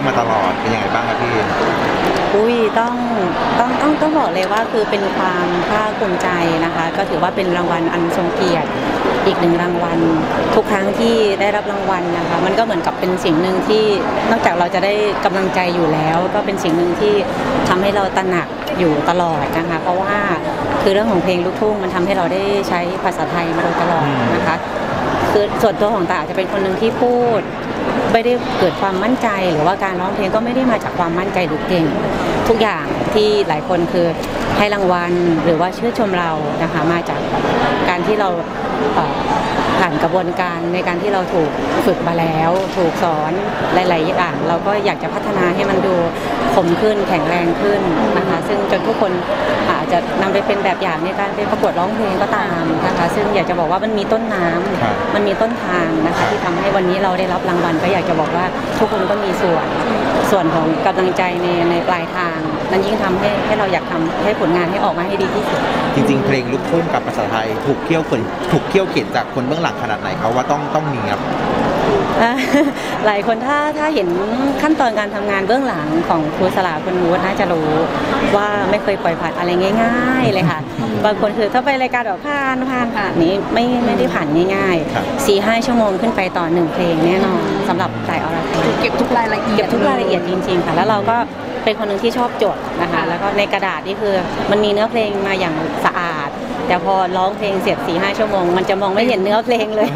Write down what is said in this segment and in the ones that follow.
ยงมาตลอดเป็นยังไงบ้างครับพี่อุ้ยต้องต้องต้องต้องบอกเลยว่าคือเป็นความภาคภูมิใจนะคะ ก็ถือว่าเป็นรางวัลอันทรงเกียรติอีกหนึ่งรางวัล ทุกครั้งที่ได้รับรางวัลนะคะ มันก็เหมือนกับเป็นสิ่งหนึ่งที่นอกจากเราจะได้กำลังใจอยู่แล้ว ก็เป็นสิ่งหนึ่งที่ทำให้เราตระหนักอยู่ตลอดนะคะ เพราะว่าคือเรื่องของเพลงลูกทุ่งมันทำให้เราได้ใช้ภาษาไทยมาโดยตลอดนะคะคือส่วนตัวของตาอาจจะเป็นคนหนึ่งที่พูด ไม่ได้เกิดความมั่นใจหรือว่าการร้องเพลงก็ไม่ได้มาจากความมั่นใจหรือเก่ง ทุกอย่างที่หลายคนคือให้รางวัลหรือว่าชื่นชมเรานะคะมาจากการที่เราผ่านกระบวนการในการที่เราถูกฝึกมาแล้ว ถูกสอนหลายๆอย่างเราก็อยากจะพัฒนาให้มันดูคมขึ้นแข็งแรงขึ้นนะคะ ซึ่งจนทุกคนอาจจะนำไปเป็นแบบอย่างในการไปประกวดร้องเพลงก็ตาม นะคะ ซึ่งอยากจะบอกว่ามันมีต้นน้ำครับมันมีต้นทางนะคะที่ทำให้วันนี้เราได้รับรางวัลก็อยากจะบอกว่าทุกคนก็มีส่วนส่วนของกำลังใจในในปลายทาง นั้นยิ่งทำให้ให้เราอยากทำให้ผลงานให้ออกมาให้ดีที่สุดจริง ๆ เพลงลูกทุ่งกับภาษาไทย ถูกเคี่ยวเขียนถูกเคี่ยวเขียนจากคนเบื้องหลังขนาดไหนเขาว่าต้องต้องมีครับอ่า หลายคนถ้าถ้าเห็นขั้นตอนการทำงานเบื้องหลังของครูสลาคุณวูดน่าจะรู้ว่าไม่เคยปล่อยผ่านอะไรง่าย ๆ เลยค่ะ บางคนคือถ้าไปรายการแบบผ่านผ่านผ่านนี้ไม่ไม่ได้ผ่านง่ายครับๆสี่ห้าชั่วโมงขึ้นไปต่อหนึ่งเพลงแน่นอนสำหรับสายอรไทยเก็บทุกรายละเอียดเก็บทุกรายละเอียดจริงๆค่ะ แล้วเราก็เป็นคนหนึ่งที่ชอบจดนะคะ แล้วก็ในกระดาษนี่คือมันมีเนื้อเพลงมาอย่างสะอาด แต่พอร้องเพลงเสร็จสี่ห้าชั่วโมง มันจะมองไม่เห็นเนื้อเพลงเลย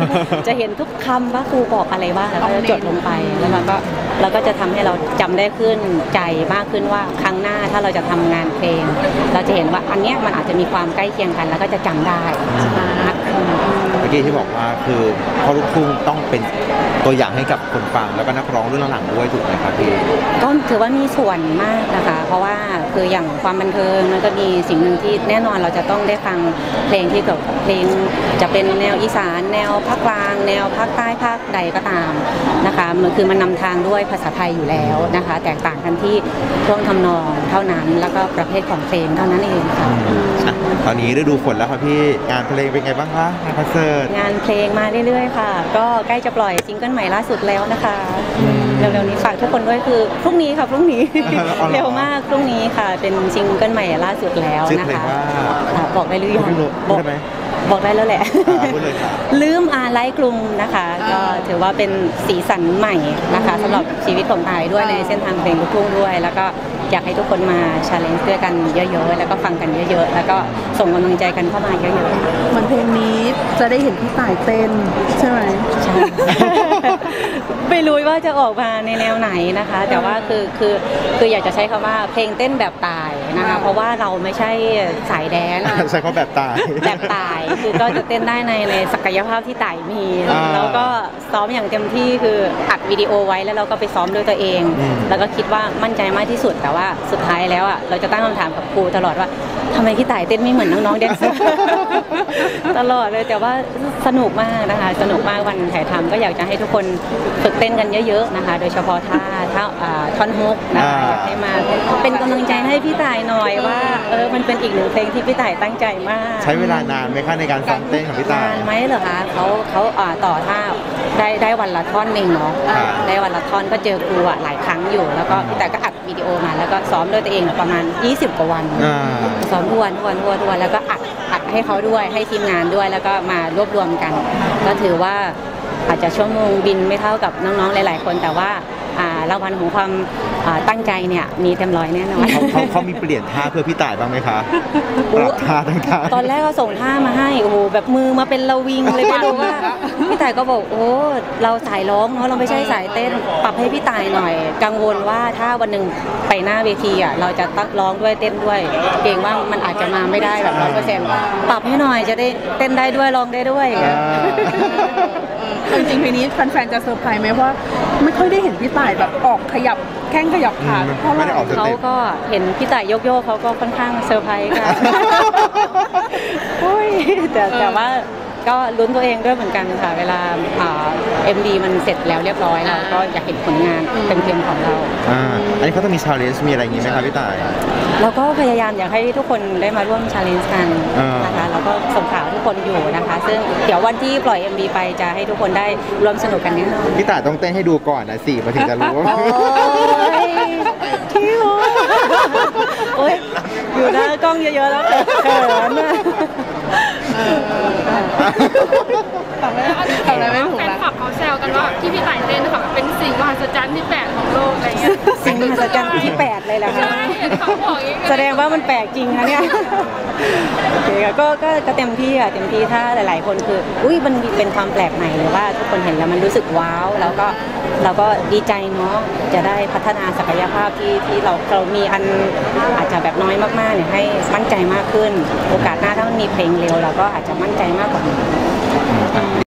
จะเห็นทุกคำว่าครูบอกอะไรบ้างแล้วก็จะจดลงไปแล้วมันก็เราก็จะทำให้เราจำได้ขึ้นใจมากขึ้นว่าครั้งหน้าถ้าเราจะทำงานเพลง เราจะเห็นว่าอันเนี้ยมันอาจจะมีความใกล้เคียงกัน แล้วก็จะจำได้มากขึ้นเมื่อ กี้ที่บอกว่าคือพ่อลูกทุ่งต้องเป็นตัวอย่างให้กับคนฟังแล้วก็นักร้องรุ่นหลังๆด้วยถูกไหมครับพี่ก็ถือว่ามีส่วนมากนะคะ เพราะว่าคืออย่างความบันเทิงมันก็มีสิ่งหนึ่งที่แน่นอนเราจะต้องได้ฟังเพลงที่เกี่ยวกับเพลงจะเป็นแนวอีสาน แนวภาคกลาง แนวภาคใต้ภาคใดก็ตามนะคะมันคือมันนำทางด้วยภาษาไทยอยู่แล้วนะคะ แตกต่างกันที่ช่วงทำนองเท่านั้นแล้วก็ประเภทของเพลงเท่านั้นเองค่ะอะตอนนี้ฤดูฝนแล้วครับพี่งานเพลงเป็นไงบ้างคะงานคอนเสิร์ตงานเพลงมาเรื่อยๆ ค่ะ ก็ใกล้จะปล่อยซิงเกิลใหม่ล่าสุดแล้วนะคะ เร็วๆนี้ฝากทุกคนด้วยคือพรุ่งนี้ค่ะพรุ่งนี้อ๋อเหรอเร็วมากพรุ่งนี้ค่ะ เป็นซิงเกิลใหม่ล่าสุดแล้วชื่อนะเพลงคะว่าอะบอกได้หรือยังไม่รู้บอกได้ไหมบอกได้แล้วแหละอ่าพูดเลยค่ะลืมอาไลกลุ่มนะคะ ก็ถือว่าเป็นสีสันใหม่นะคะสำหรับชีวิตของไทยด้วยในเส้นทางเพลงลูกทุ่งด้วย แล้วก็อยากให้ทุกคนมาชาเลนจ์ด้วยกันเยอะๆ แล้วก็ฟังกันเยอะๆ แล้วก็ส่งกำลังใจกันเข้ามาเยอะๆเหมือนเพลงนี้จะได้เห็นพี่ต่ายเต้นใช่ไหมใช่ ไม่รู้ว่าจะออกมาในแนวไหนนะคะ แต่ว่าคือคือคืออยากจะใช้คำว่าเพลงเต้นแบบตายนะคะ เพราะว่าเราไม่ใช่สายแดนซ์ใช้เขาแบบต่ายแบบต่ายคือก็จะเต้นได้ในในศักยภาพที่ต่ายมีอ่าแล้วก็ ซ้อมอย่างเต็มที่คืออัดวิดีโอไว้แล้วเราก็ไปซ้อมด้วยตัวเองอืมแล้วก็คิดว่ามั่นใจมากที่สุดแต่ว่าสุดท้ายแล้วอะเราจะตั้งคำถามกับครูตลอดว่าทำไมพี่ต่ายเต้นไม่เหมือนน้องๆแดนเซอร์ตลอดเลยแต่ว่าสนุกมากนะคะ สนุกมากวันถ่ายทำก็อยากจะให้ทุกคนฝึกเต้นกันเยอะ ๆนะคะ โดยเฉพาะท่า ท่าอ่าท่อนฮุกนะคะอ่าอยากให้มาเป็นกำลังใจให้พี่ต่ายหน่อยว่าเออมันเป็นอีกหนึ่งเพลงที่พี่ต่ายตั้งใจมาก ใช้เวลานานไหมคะในการซ้อมเต้นของพี่ตายนานไหมเหรอคะเขาเขาอ่าต่อท่าได้ได้วันละท่อนเองเนาะครับได้วันละท่อนก็เจอครูอะหลายครั้งอยู่แล้วก็พี่แต่ก็อัดวิดีโอมาแล้วก็ซ้อมด้วยตัวเองประมาณ 20 กว่าวันอ่าซ้อมทุกวันทุกวันทุกวันทุกวันแล้วก็อัดอัดให้เขาด้วยให้ทีมงานด้วยแล้วก็มารวบรวมกัน ก็ถือว่าอาจจะชั่วโมงบินไม่เท่ากับน้องๆหลาย ๆ คนแต่ว่าอ่า รางวัลของความอ่าตั้งใจเนี่ยมีเต็มร้อยแน่นอนเขาเขาเขามีเปลี่ยนท่าเพื่อพี่ตายบ้างไหมคะปรับท่าต่างๆตอนแรกก็ส่งท่ามาให้โอ้โหแบบมือมาเป็นระวิงเลยไม่รู้ว่าพี่ต่ายก็บอกโอ้เราสายร้องเนาะเราไม่ใช่สายเต้น ปรับให้พี่ต่ายหน่อย กังวลว่าถ้าวันหนึ่งไปหน้าเวทีอะเราจะตั้งร้องด้วยเต้นด้วยเกรงว่ามันอาจจะมาไม่ได้แบบร้อยเปอร์เซ็นต์ปรับให้หน่อยจะได้เต้นได้ด้วยร้องได้ด้วยอ่า จริงๆเพลงนี้แฟนๆจะเซอร์ไพรส์ไหมว่า ไม่ค่อยได้เห็นพี่ต่ายแบบออกขยับแข้งขยับขาอืมเพราะไม่ว่าได้ออกสเขาเต็ป ก็เห็นพี่ต่ายโยกๆเขาก็ค่อนข้างเซอร์ไพรส์ค่ะโอ้ยแต่แต่ว่า ก็ลุ้นตัวเองด้วยเหมือนกันค่ะ เวลา MV มันเสร็จแล้วเรียบร้อยเราก็อยากเห็นผลงานเต็มๆของเราอ่าอันนี้เขาต้องมีชาเลนจ์มีอะไรอย่างงี้ไหมคะพี่ต่ายเราก็พยายามอยากให้ทุกคนได้มาร่วมชาเลนจ์กันอ่านนะคะแล้วก็ส่งข่าวทุกคนอยู่นะคะ ซึ่งเดี๋ยววันที่ปล่อย MV ไปจะให้ทุกคนได้ร่วมสนุกกันแน่นอนพี่ตายต้องเต้นให้ดูก่อนนะสิมาถึงจะรู้ว่าโอ้ยโอ๊ยอยู่หน้ากล้องเยอะๆแล้วเขินอะ ทำอะไรทำอะไรไม่ถูกแฟนคลับเขาแซวกันว่าที่พี่ต่ายเต้นค่ะเป็นสิ่งมหัศจรรย์ที่แปลกของโลกอะไรเงี้ย มหัศจรรย์ที่แปดเลยแหละค่ะใช่เขาบอกอย่างนี้แสดงว่ามันแปลกจริงนะเนี่ยโอเคค่ะก็ก็ก็เต็มที่อะเต็มที่ถ้าหลาย ๆ คนคือ อุ้ยมันเป็นความแปลกใหม่หรือว่าทุกคนเห็นแล้วมันรู้สึกว้าว แล้วก็เราก็ดีใจเนาะจะได้พัฒนาศักยภาพที่ที่เราเรามีอันอาจจะแบบน้อยมากๆเนี่ยให้มั่นใจมากขึ้น โอกาสหน้าถ้ามันมีเพลงเร็วเราก็อาจจะมั่นใจมากกว่านี้